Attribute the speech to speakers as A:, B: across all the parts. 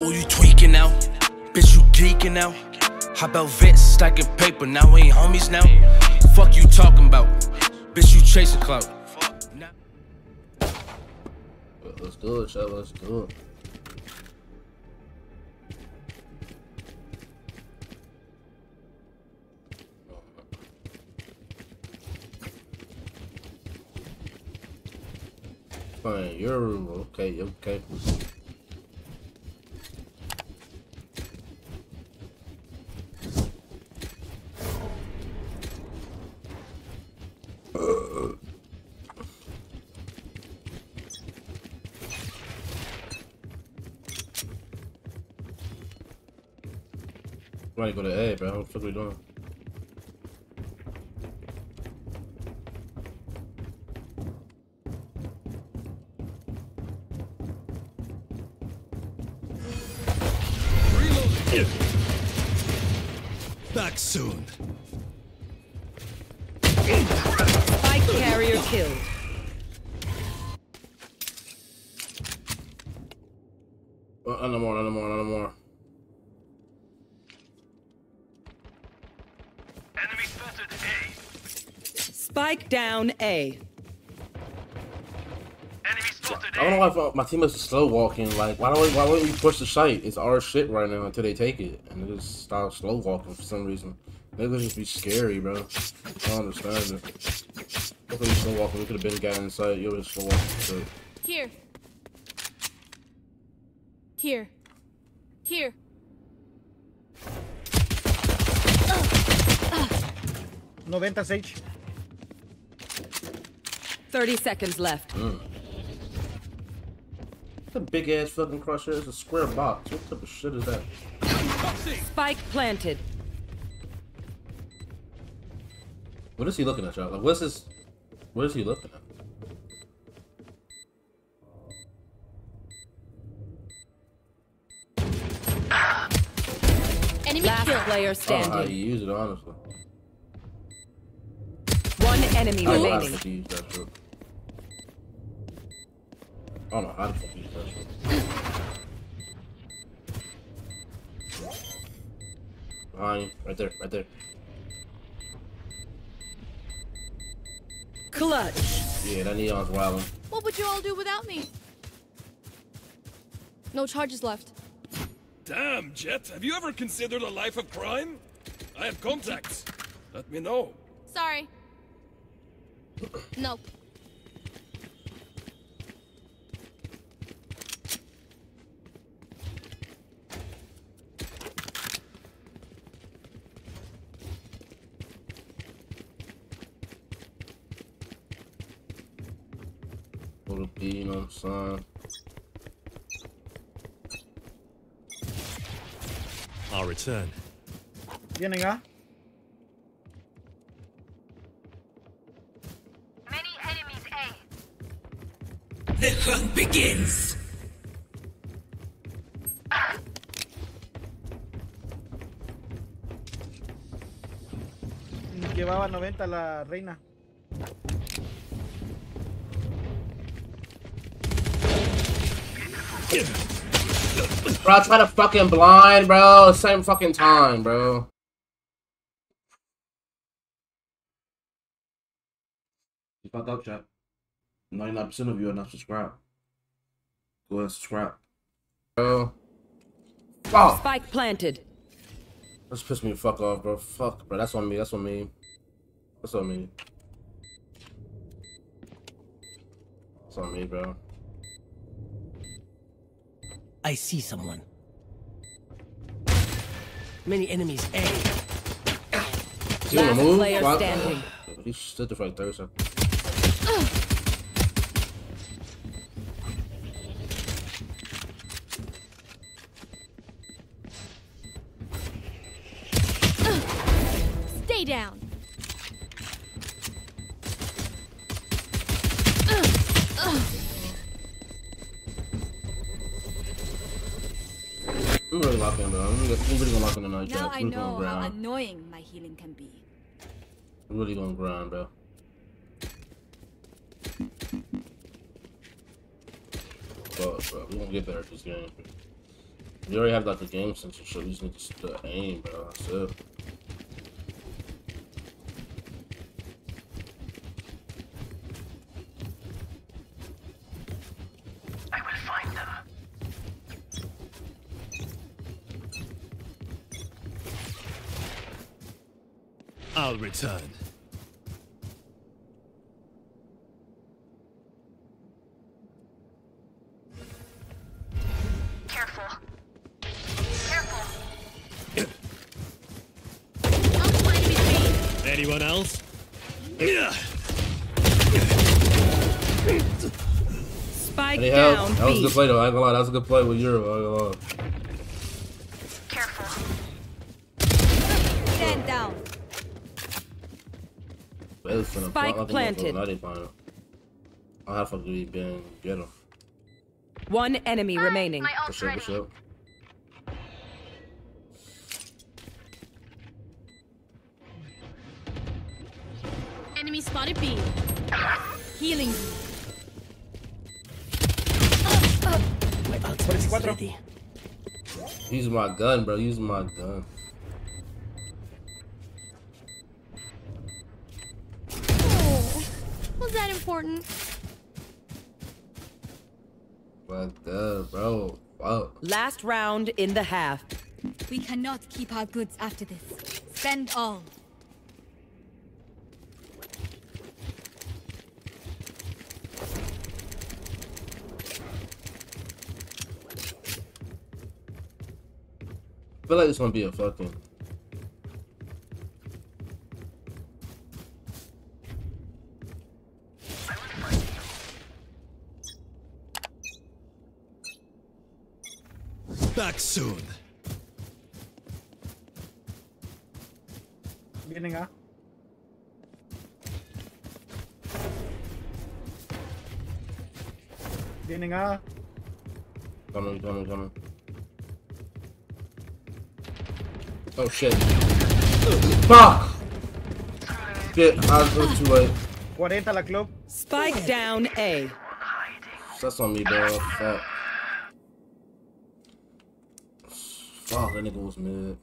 A: Oh, you tweaking out, Bitch, you geeking out. How about vets stacking paper? Now we ain't homies now. Fuck you talking about? Bitch, you chasing clout.
B: Let's do it, Chad. Let's do it. Fine, you're okay, okay. Ready to go to A, bro. What the fuck are we doing?
A: Back soon.
C: Spike carrier killed.
B: Uh, no more, no more, no more.
A: Enemy spotted A.
C: Spike down A.
A: Enemy spotted
B: I don't know why my team is slow walking. Like, why don't we, why don't we push the site? It's our shit right now until they take it, and they just start slow walking for some reason. Niggas just be scary, bro. I don't understand it. Look at you slow walking. We could have been got inside. You were slow walking. So.
D: Here. Here. Here.
E: Noventa Sage.
C: 30 seconds left.
B: It's a big ass fucking crusher. It's a square box. What type of shit is that?
C: Spike planted.
B: What is he looking at, y'all? Like, what's his? What is he looking at?
D: Enemy
C: Last
D: kill.
C: player
B: I don't how you use it, honestly.
C: One enemy
B: I don't know how
C: remaining.
B: to use that shit. I don't know how to fucking use that shit. Behind you. Right there, right there.
C: Clutch.
B: Yeah, that neon's wildin'.
D: What would you all do without me? No charges left.
F: Damn, Jett, have you ever considered a life of crime? I have contacts. Let me know.
D: Sorry. No.
B: Little B, you know what I'm saying?
A: I'll return.
E: Vienen A.
A: The hunt begins.
E: Llevaba 90 la reina.
B: Bro, I try to fucking blind, bro. Same fucking time, bro. You fucked up, chat. 99% of you are not subscribed. Go ahead and subscribe. Bro. Fuck.
C: Spike planted.
B: That's pissed me the fuck off, bro. Fuck, bro. That's on me. That's on me. That's on me. That's on me, bro.
A: I see someone. Many enemies A.
B: Is he
C: Last player standing.
B: He stood there for like 30 seconds.
D: Stay down.
B: We lock in, bro. We really, we really gonna lock in
D: Now. I
B: We
D: know how annoying my healing can be.
B: We really gonna grind, bro. Fuck, bro. We gonna get better at this game. We already have like the game sensor, so you just need to aim, bro. That's it.
G: I'll return.
H: Careful. Careful.
D: Multiple enemies B.
G: Anyone else? Yeah.
C: Spike
B: Any help?
C: down
B: That was a good play though. I ain't gonna lie. That was a good play with
D: Yoru.
B: They finna
C: Spike
B: I think
C: planted.
B: Now they final. I'll have to be been get him.
C: One enemy remaining.
H: My
B: For
H: ult's
B: sure,
H: ready.
B: for sure.
D: Enemy spotted B. Healing.
B: Using my gun, bro. Use my gun.
D: Important?
B: My gun, bro. Wow.
C: Last round in the half.
D: We cannot keep our goods after this. Spend all.
B: I feel like this gonna be a fucking.
G: Soon.
E: Vienen A. Vienen A.
B: Coming, coming, coming. Oh shit. Fuck! Shit, I was too late.
E: 40 la club.
C: Spike down A.
B: That's on me, bro. Fuck. Fuck, that nigga was mid.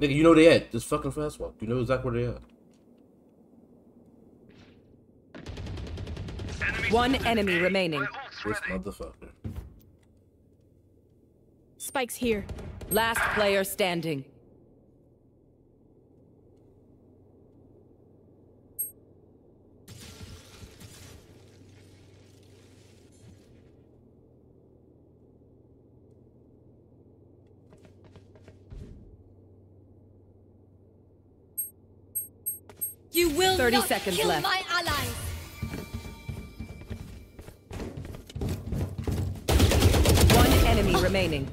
B: Nigga, you know they at. Just fucking fast walk. You know exactly where they at.
C: One enemy remaining.
B: This motherfucker.
D: Spike's here.
C: Last player standing.
D: You will
C: 30
D: not
C: seconds
D: kill
C: left.
D: my allies.
C: One enemy remaining.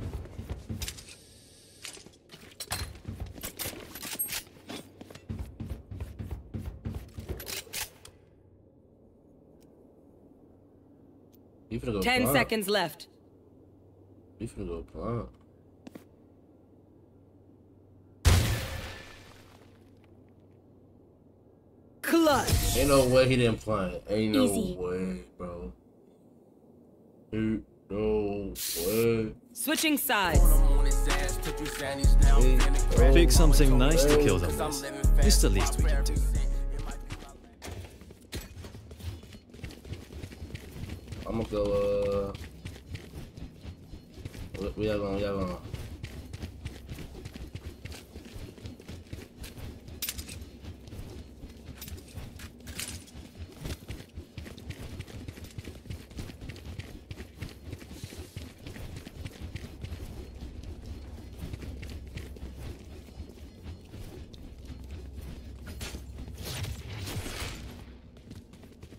B: You finna go
C: Ten
B: blind.
C: seconds left.
B: You finna go blind.
C: Clutch.
B: Ain't no way he didn't play. Ain't no
D: Easy.
B: way, bro. Ain't no way.
C: Switching sides.
B: Ain't no
G: Pick something nice to kill them with. It's the least we can do.
B: I'm gonna go, uh. We, we are going, we are going.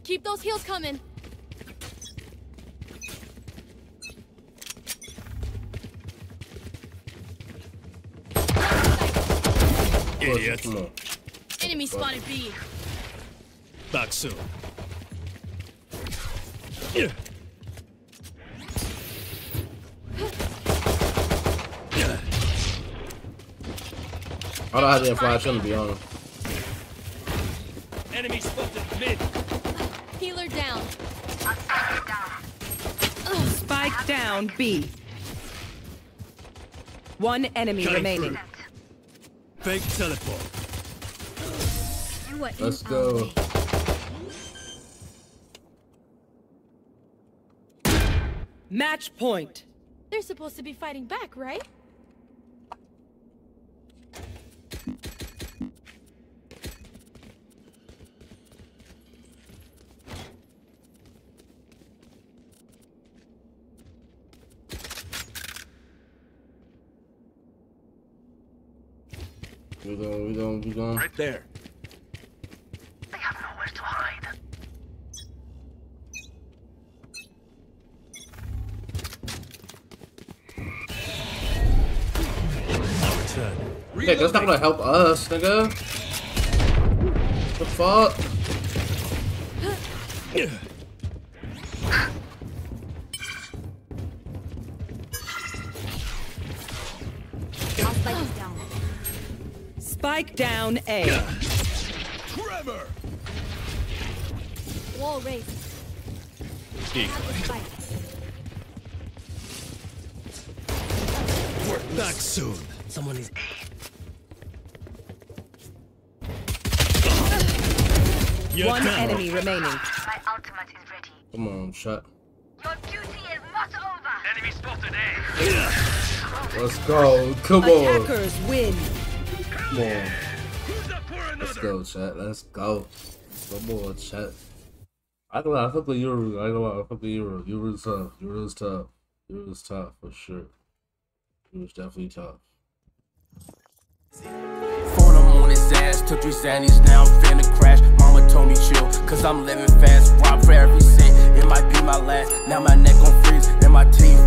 D: Keep those heals coming.
G: Idiot.
D: Enemy spotted B.
G: Back soon. Yeah.
B: I don't have the flash him to be honest.
F: Spotted
D: down.
C: Spike Spike down B. One enemy
G: Cutting
C: remaining.
G: Fake teleport.
B: Let's go.
C: Match point.
D: They're supposed to be fighting back, right?
B: We going, we going, we going.
G: Right there.
H: They have nowhere to hide.
G: Our turn.
B: Yeah, that's not gonna help us, nigga. The fuck?
D: Spike down
C: A.
G: Tremor.
D: Wall raised.
G: Decoy. We're back soon.
A: Someone is
G: You're
C: One
G: down.
C: enemy remaining.
H: My ultimate is ready.
B: Come on, shut.
H: Your duty is not over. Enemy spotted A.
B: Let's go. Come on.
C: Attackers win.
B: Come on. Let's go, chat. Let's go. Come on, chat. I don't know. I fuck with Yoru. I don't know. I fuck with Yoru. Yoru's tough. Yoru's tough. Yoru's tough for sure. Yoru's definitely tough.
A: Phone him on his ass, took three Xannies, now I'm finna crash. Mama told me chill, cause I'm living fast. Rob for every cent, it might be my last. Now my neck on freeze, and my teeth